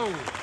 Go!